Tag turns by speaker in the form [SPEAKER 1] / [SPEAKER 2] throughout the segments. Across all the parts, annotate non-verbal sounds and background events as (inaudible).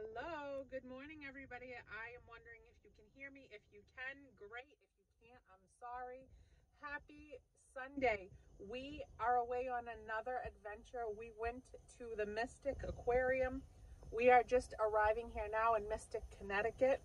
[SPEAKER 1] Hello, good morning, everybody. I am wondering if you can hear me. If you can, great. If you can't, I'm sorry. Happy Sunday. We are away on another adventure. We went to the Mystic Aquarium. We are just arriving here now in Mystic, Connecticut.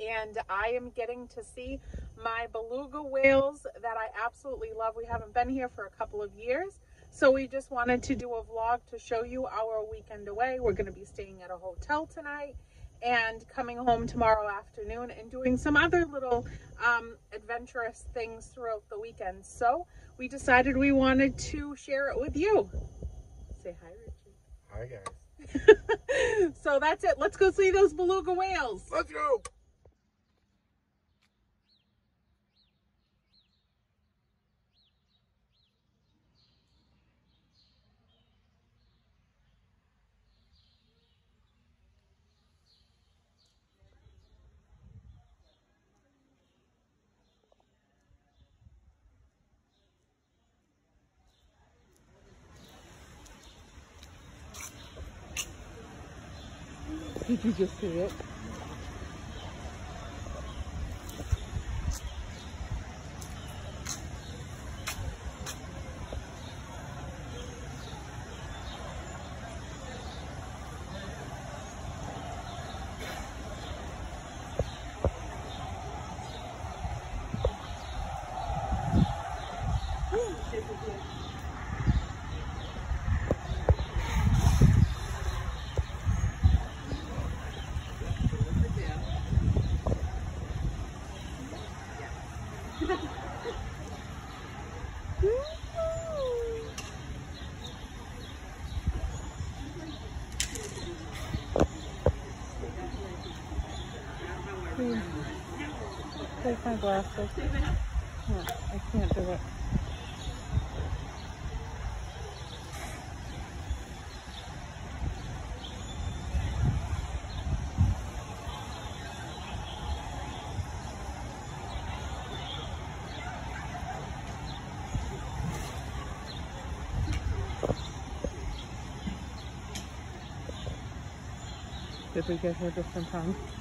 [SPEAKER 1] And I am getting to see my beluga whales that I absolutely love. We haven't been here for a couple of years. So we just wanted to do a vlog to show you our weekend away. We're going to be staying at a hotel tonight and coming home tomorrow afternoon and doing some other little um, adventurous things throughout the weekend. So we decided we wanted to share it with you. Say hi,
[SPEAKER 2] Richie. Hi,
[SPEAKER 1] guys. (laughs) so that's it. Let's go see those beluga whales.
[SPEAKER 2] Let's go.
[SPEAKER 1] Did you just see it? Take my glasses. I can't do it. Did we get here just in time?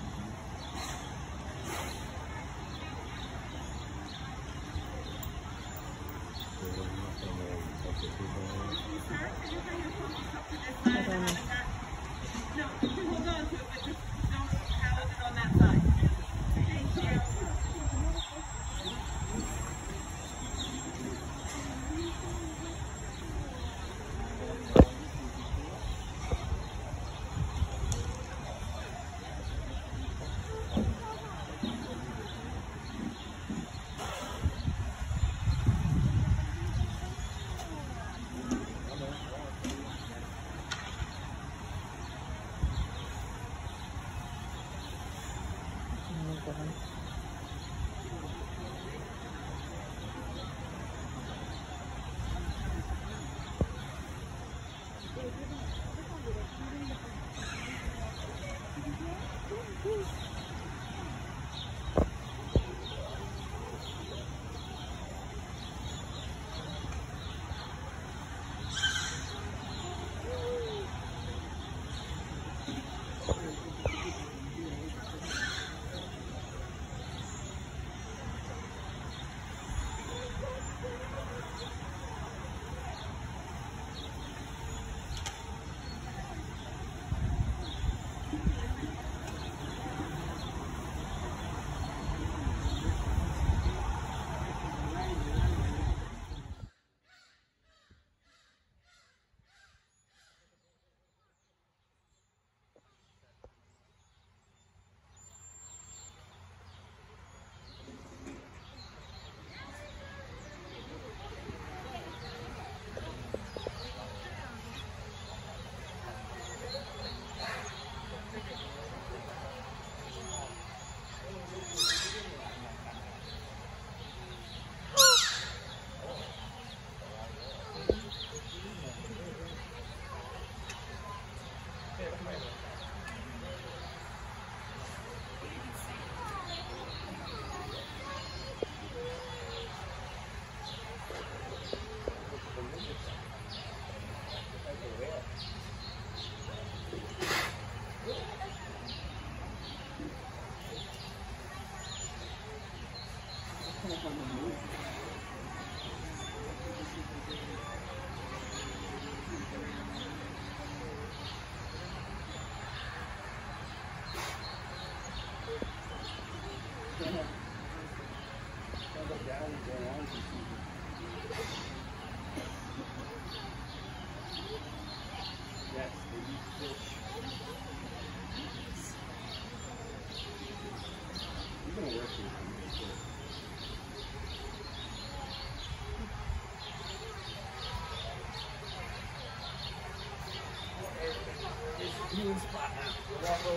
[SPEAKER 2] You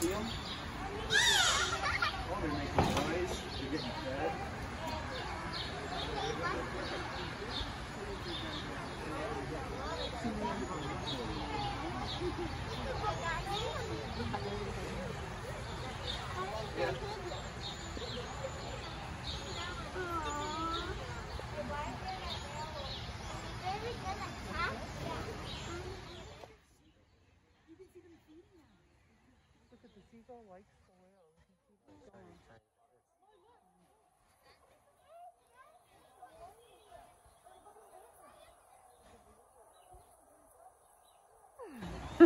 [SPEAKER 2] see them? Oh, they're. Yeah.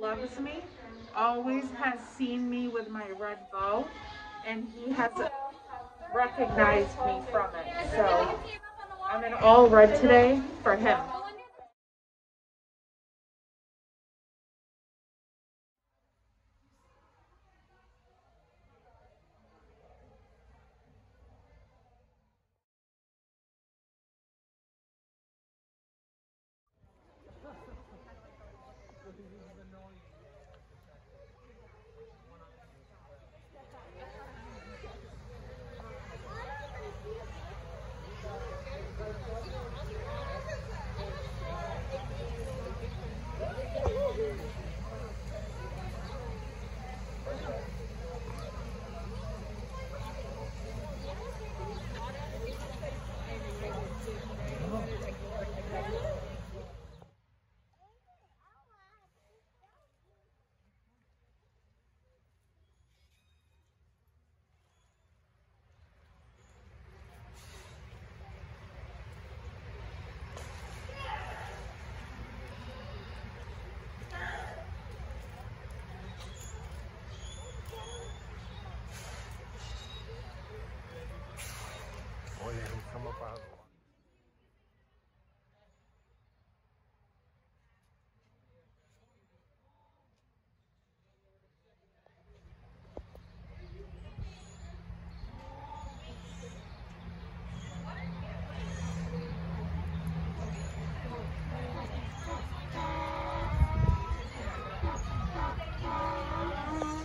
[SPEAKER 1] loves me always has seen me with my red bow and he has recognized me from it. So I'm in all red today for him.
[SPEAKER 2] Yeah, he'll come up out of the.
[SPEAKER 1] There's only one swimming.
[SPEAKER 3] of your fellow guests, but as well as our staff and animals.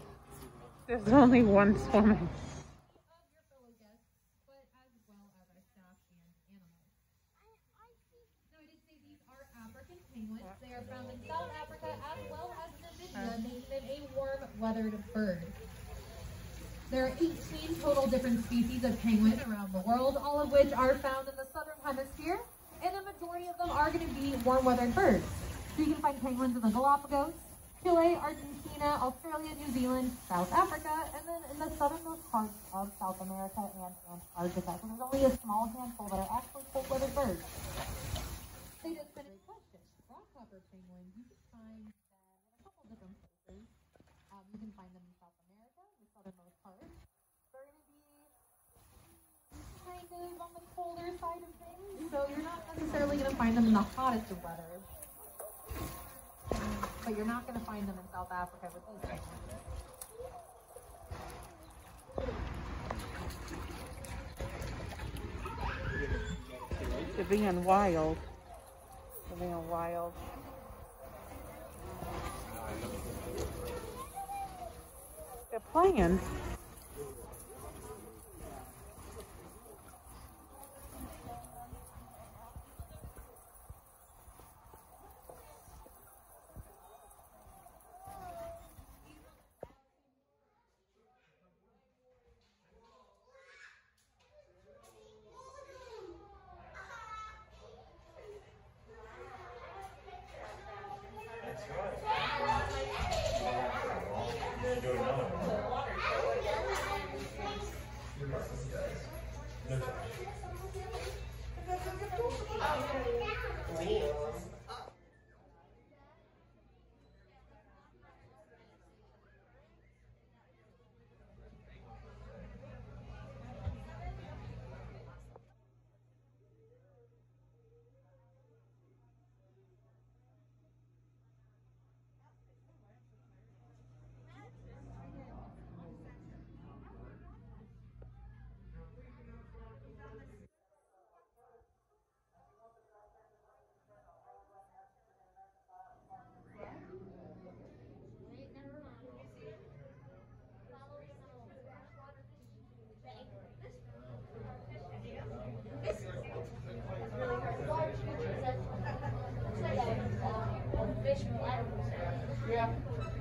[SPEAKER 3] Now, I did say these are African penguins. They are found in South Africa as well as Namibia, making it a warm-weathered bird. There are 18 total different species of penguin around the world, all of which are found in the southern hemisphere, and a majority of them are going to be warm-weathered birds. So you can find penguins in the Galapagos, Chile, Argentina, Australia, New Zealand, South Africa, and then in the southernmost parts of South America and Antarctica. So there's only a small handful that are actually cold weather birds. They just been a question. Penguin, you can find a couple different places. Um, you can find them in South America, the southernmost parts. They're kind of on the colder side of things, so you're not necessarily going to find them in the hottest of weather. But you're not going to find them in South Africa with these things.
[SPEAKER 1] They're being wild. They're being wild. They're playing.
[SPEAKER 2] Yeah.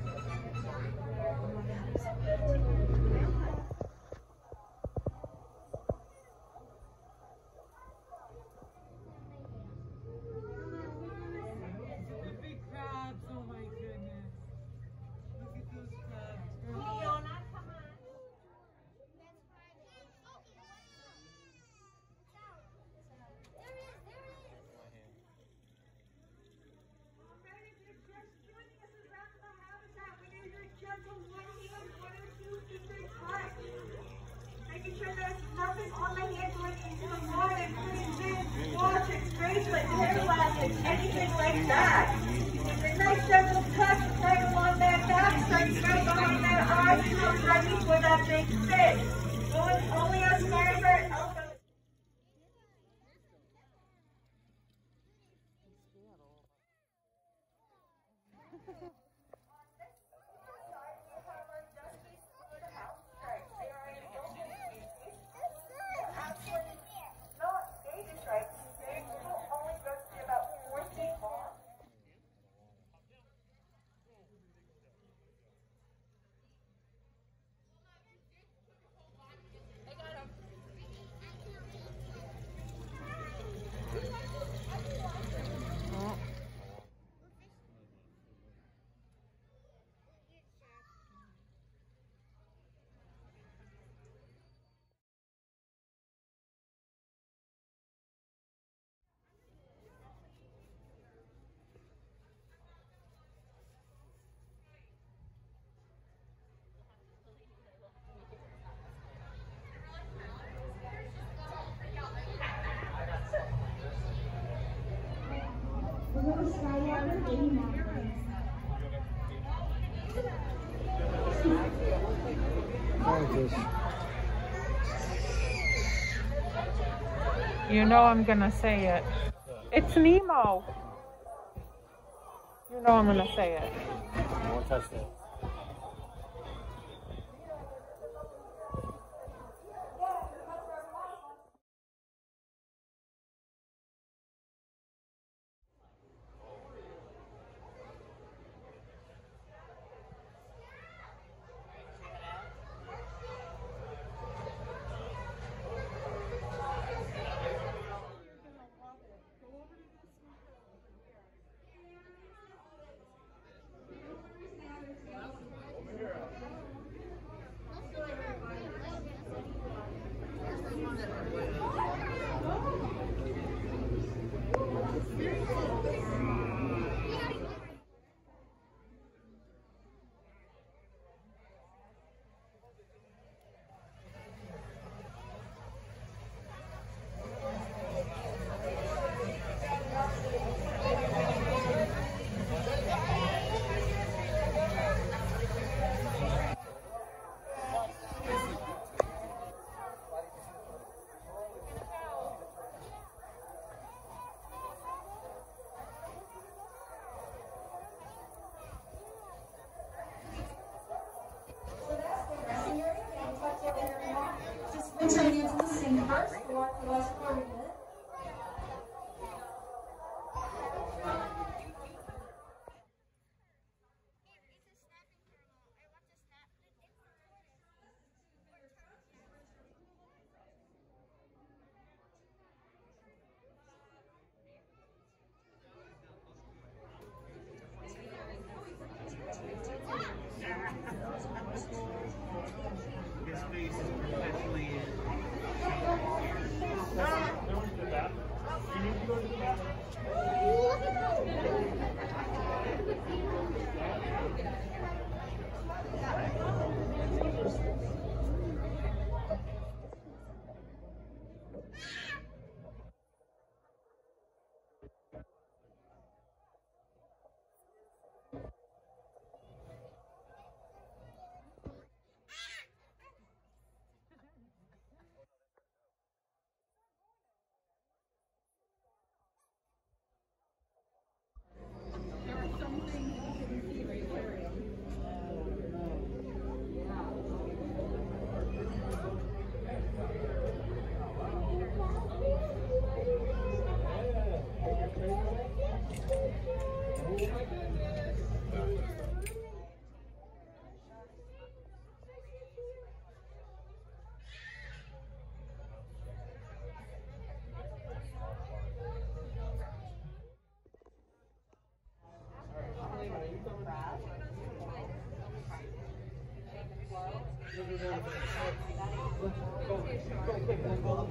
[SPEAKER 1] You know I'm gonna say it. It's Nemo. You know I'm gonna say it.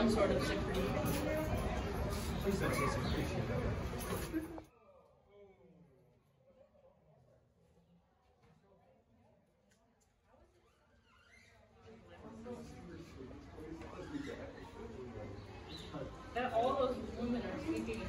[SPEAKER 4] some sort of secretion. All those women are speaking.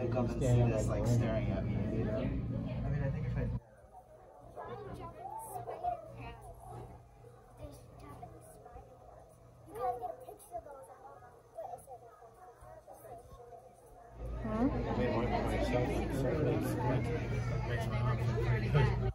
[SPEAKER 5] Wake up and see this like
[SPEAKER 2] the
[SPEAKER 5] staring at me. I mean, I think if I
[SPEAKER 2] Made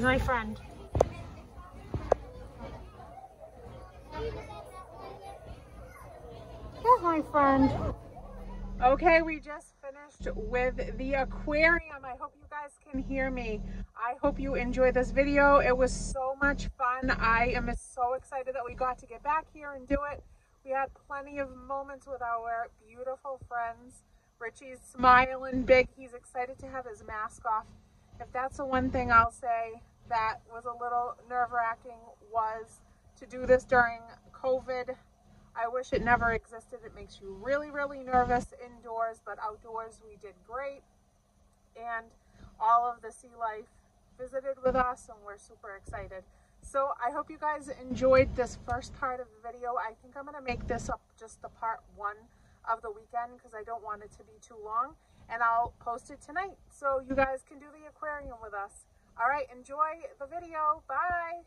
[SPEAKER 1] There's my friend. There's my friend. Okay, we just finished with the aquarium. I hope you guys can hear me. I hope you enjoyed this video. It was so much fun. I am so excited that we got to get back here and do it. We had plenty of moments with our beautiful friends. Richie's smiling big. He's excited to have his mask off. If that's the one thing I'll say that was a little nerve wracking was to do this during COVID. I wish it never existed. It makes you really, really nervous indoors, but outdoors we did great. And all of the sea life visited with us and we're super excited. So I hope you guys enjoyed this first part of the video. I think I'm gonna make this up just the part one of the weekend because I don't want it to be too long and I'll post it tonight so you guys can do the aquarium with us. All right, enjoy the video. Bye.